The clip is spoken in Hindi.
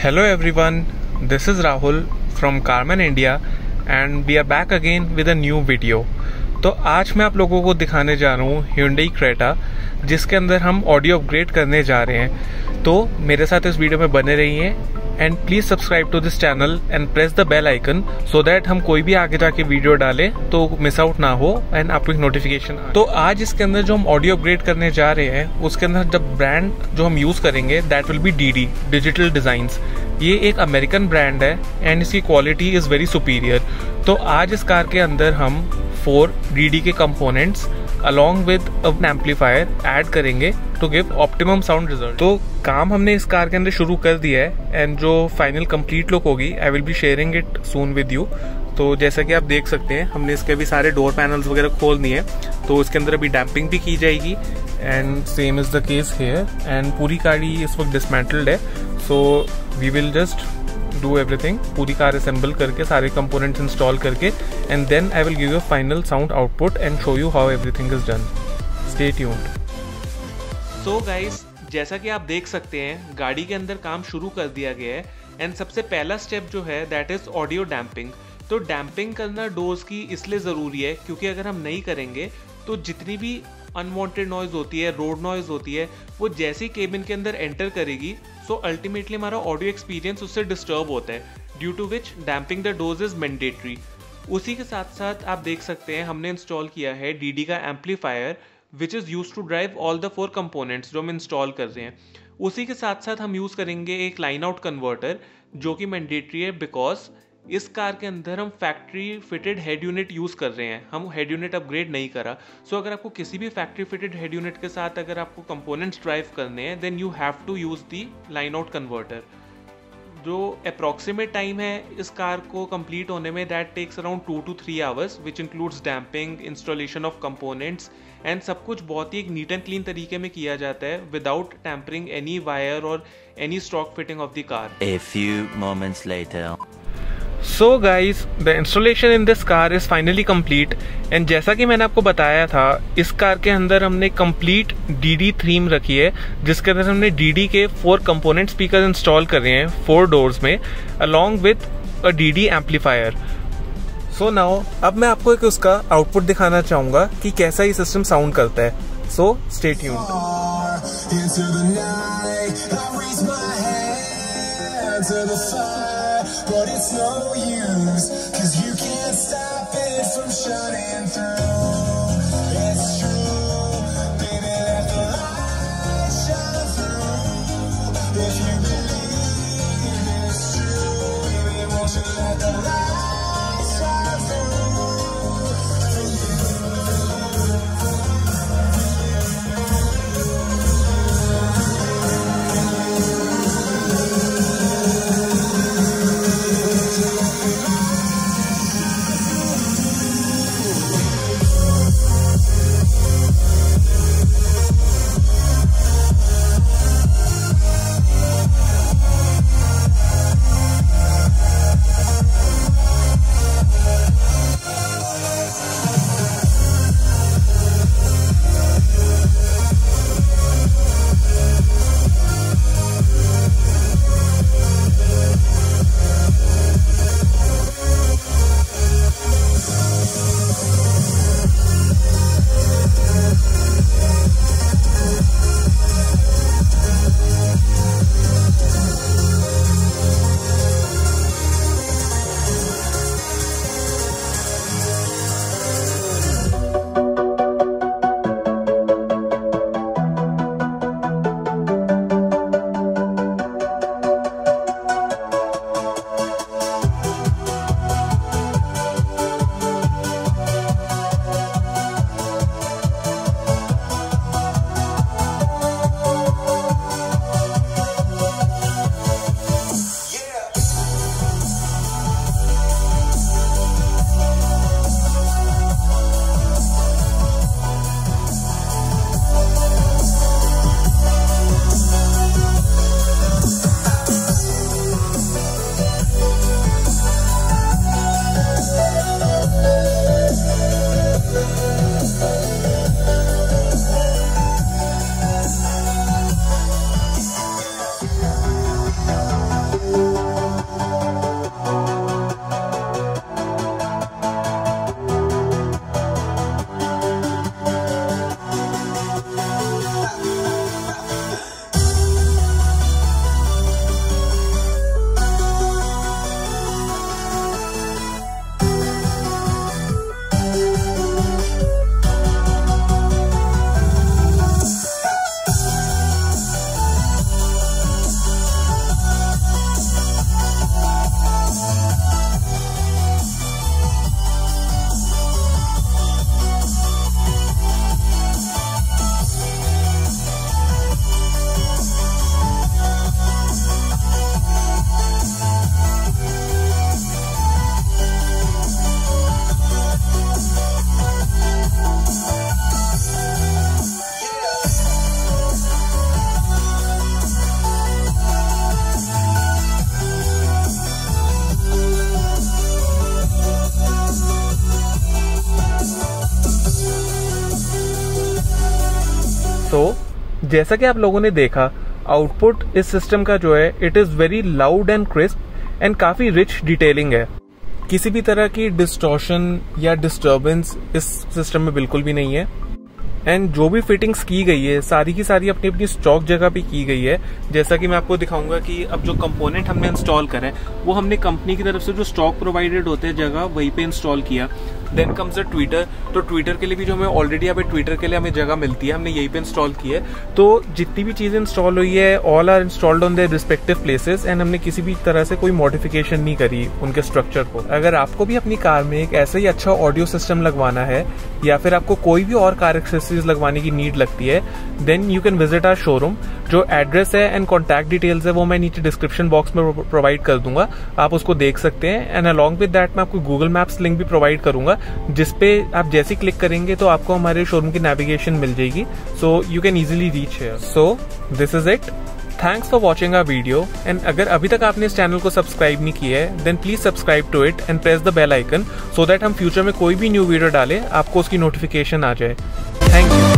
Hello everyone this is Rahul from Carmen India and we are back again with a new video तो आज मैं आप लोगों को दिखाने जा रहा हूँ ह्यूंडई क्रेटा जिसके अंदर हम ऑडियो अपग्रेड करने जा रहे हैं। तो मेरे साथ इस वीडियो में बने रहिए। And please subscribe to this channel and press the bell icon so that हम कोई भी आगे जाके वीडियो डालें तो मिस आउट ना हो एंड आपको एक नोटिफिकेशन तो आज इसके अंदर जो हम ऑडियो अपग्रेड करने जा रहे हैं, उसके अंदर जब ब्रांड जो हम यूज़ करेंगे that will be D digital design ये एक अमेरिकन ब्रांड है एंड इसकी क्वालिटी इज़ वेरी सुपीरियर तो आज इस कार के अंदर हम फोर डी के components along with an amplifier add करेंगे to give optimum sound result तो काम हमने इस कार के अंदर शुरू कर दिया है एंड जो फाइनल कंप्लीट लुक होगी I will be sharing it soon with you तो जैसा कि आप देख सकते हैं, हमने इसके अभी सारे डोर पैनल्स वगैरह खोल दिए हैं तो इसके अंदर अभी डैम्पिंग भी की जाएगी and same is the case here and पूरी गाड़ी इस वक्त डिसमेंटल्ड है so we will just do everything पूरी कार असेंबल करके, सारे कंपोनेंट्स इंस्टॉल करके and then I will give you final sound output and show you how everything is done stay tuned so guys जैसा कि आप देख सकते हैं, गाड़ी के अंदर काम शुरू कर दिया गया है एंड सबसे पहला स्टेप जो है दैट इज़ ऑडियो डैम्पिंग तो डैम्पिंग करना डोज की इसलिए ज़रूरी है, क्योंकि अगर हम नहीं करेंगे तो जितनी भी अनवांटेड नॉइज़ होती है रोड नॉइज़ होती है, वो जैसे ही केबिन के अंदर एंटर करेगी सो अल्टीमेटली हमारा ऑडियो एक्सपीरियंस उससे डिस्टर्ब होता है due to which damping the doors is mandatory उसी के साथ साथ आप देख सकते हैं, हमने इंस्टॉल किया है डी का amplifier which is use to drive all the four components जो हम इंस्टॉल कर रहे हैं। उसी के साथ साथ हम यूज़ करेंगे एक लाइन आउट कन्वर्टर जो कि मैंडेटरी है बिकॉज़ इस कार के अंदर हम factory fitted head unit use कर रहे हैं। हम हेड यूनिट अपग्रेड नहीं करा। सो so, अगर आपको किसी भी फैक्ट्री फिटेड हेड यूनिट के साथ अगर आपको कंपोनेंट्स ड्राइव करने हैं then you have to use the line out converter जो अप्रॉक्सीमेट टाइम है इस कार को कंप्लीट होने में that takes around two two three hours which includes damping installation of components and सब कुछ बहुत ही एक नीट एंड क्लीन तरीके में किया जाता है विदाउट टैम्परिंग एनी वायर और any stock fitting of the car A few moments later. So guys the installation in this car is finally complete and जैसा कि मैंने आपको बताया था, इस कार के अंदर हमने कंप्लीट डी डी थीम रखी है, जिसके अंदर हमने डी डी के फोर कंपोनेंट स्पीकर इंस्टॉल कर रहे हैं फोर डोर्स में along with a D D amplifier so now अब मैं आपको एक उसका आउटपुट दिखाना चाहूँगा कि कैसा ये सिस्टम साउंड करता है। So stay tuned but it's no use, cause you can't stop it from shining through. जैसा कि आप लोगों ने देखा आउटपुट इस सिस्टम का जो है it is very loud and crisp and काफ़ी रिच डिटेलिंग है। किसी भी तरह की डिस्टॉर्शन या डिस्टर्बेंस इस सिस्टम में बिल्कुल भी नहीं है। एंड जो भी फिटिंग्स की गई है, सारी की सारी अपनी अपनी स्टॉक जगह पे की गई है। जैसा कि मैं आपको दिखाऊँगा कि अब जो कंपोनेंट हमने इंस्टॉल करें, वो हमने कंपनी की तरफ़ से जो स्टॉक प्रोवाइडेड होते हैं जगह, वहीं पे इंस्टॉल किया। देन कम्स अ ट्विटर तो ट्विटर के लिए भी जो हमें ऑलरेडी पे ट्विटर के लिए हमें जगह मिलती है, हमने यहीं पे इंस्टॉल की है। तो जितनी भी चीज़ें इंस्टॉल हुई है all are installed on their respective places and हमने किसी भी तरह से कोई मॉडिफिकेशन नहीं करी उनके स्ट्रक्चर को। अगर आपको भी अपनी कार में एक ऐसा ही अच्छा ऑडियो सिस्टम लगवाना है, या फिर आपको कोई भी और कार एक्सेसरीज लगवाने की नीड लगती है then you can visit our showroom जो एड्रेस है एंड कॉन्टैक्ट डिटेल्स है, वो मैं नीचे डिस्क्रिप्शन बॉक्स में प्रोवाइड कर दूँगा। आप उसको देख सकते हैं। एंड अलॉन्ग विद दैट मैं आपको गूगल मैप्स लिंक भी प्रोवाइड करूँगा। जिसपे आप जैसे क्लिक करेंगे तो आपको हमारे शोरूम की नेविगेशन मिल जाएगी। So you can easily reach here so this is it thanks for watching our video and अगर अभी तक आपने इस चैनल को सब्सक्राइब नहीं किया है then please subscribe to it and press the bell icon so that हम फ्यूचर में कोई भी न्यू वीडियो डालें, आपको उसकी नोटिफिकेशन आ जाए। Thank you